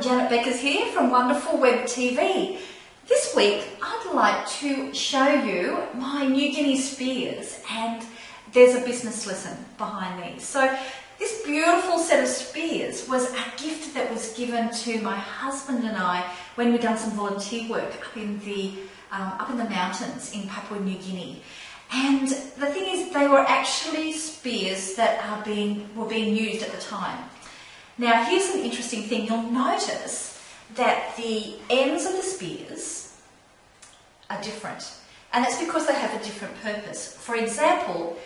Janet Beckers here from Wonderful Web TV. This week I'd like to show you my New Guinea spears and there's a business lesson behind these. So this beautiful set of spears was a gift that was given to my husband and I when we'd done some volunteer work up in the, um, up in the mountains in Papua New Guinea. And the thing is, they were actually spears that are being, were being used at the time. Now here's an interesting thing. You'll notice that the ends of the spears are different. And that's because they have a different purpose. For example,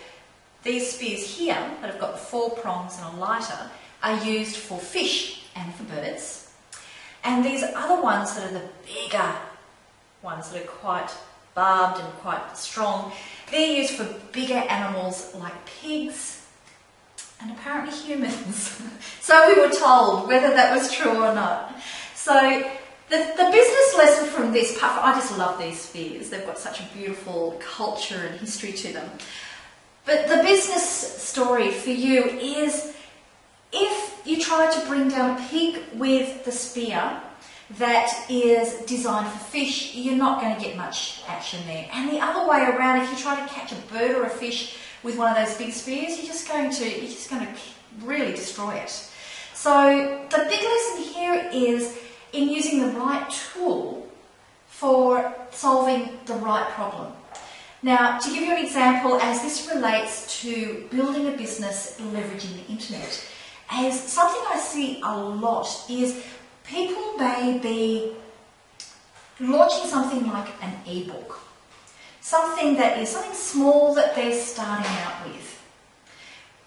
these spears here, that have got the four prongs and a lighter, are used for fish and for birds. And these other ones that are the bigger ones that are quite barbed and quite strong, they're used for bigger animals like pigs, and apparently humans. so we were told, whether that was true or not. So the, the business lesson from this, I just love these spears. They've got such a beautiful culture and history to them. But the business story for you is if you try to bring down a pig with the spear that is designed for fish, you're not going to get much action there. And the other way around, if you try to catch a bird or a fish with one of those big spears, you're just going to you're just going to really destroy it. So the big lesson here is in using the right tool for solving the right problem. Now, to give you an example, as this relates to building a business leveraging the internet, as something I see a lot is people may be launching something like an ebook something that is something small that they're starting out with.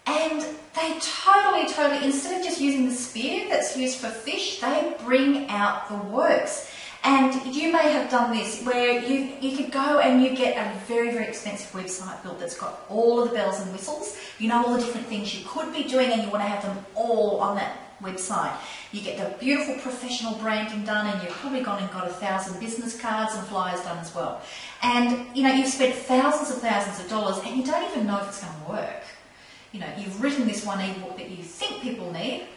And they totally, totally, instead of just using the spear that's used for fish, they bring out the works. And you may have done this where you, you could go and you get a very, very expensive website built that's got all of the bells and whistles. You know all the different things you could be doing and you want to have them all on that website. You get the beautiful professional branding done and you've probably gone and got a thousand business cards and flyers done as well. And you know, you've spent thousands of thousands of dollars and you don't even know if it's going to work. You know, you've written this one ebook that you think people need.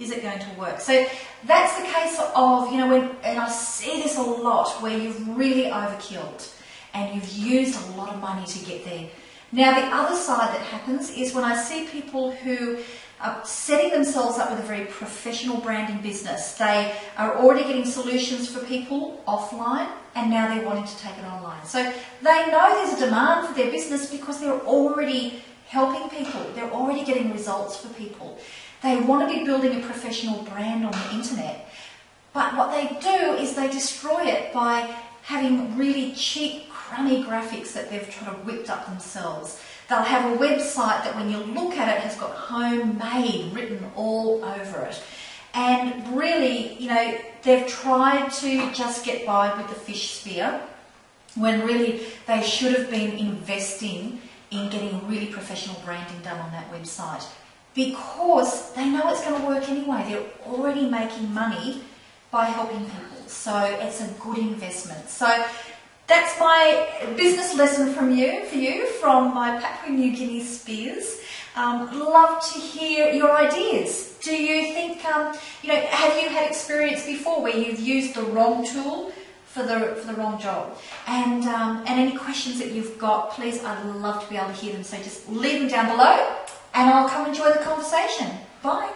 Is it going to work? So that's the case of, you know, when, and I see this a lot where you've really overkilled and you've used a lot of money to get there. Now, the other side that happens is when I see people who are setting themselves up with a very professional branding business. They are already getting solutions for people offline and now they're wanting to take it online. So they know there's a demand for their business because they're already helping people. They're already getting results for people. They want to be building a professional brand on the internet. But what they do is they destroy it by having really cheap, crummy graphics that they've tried to whipped up themselves. They'll have a website that when you look at it has got homemade written all over it. And really, you know, they've tried to just get by with the fish spear when really they should have been investing in getting really professional branding done on that website because they know it's going to work anyway. They're already making money by helping people. So it's a good investment. So that's my business lesson from you, for you, from my Papua New Guinea spears. Um, love to hear your ideas. Do you think, um, you know, have you had experience before where you've used the wrong tool for the, for the wrong job? And, um, and any questions that you've got, please, I'd love to be able to hear them. So just leave them down below and I'll come join the conversation. Bye.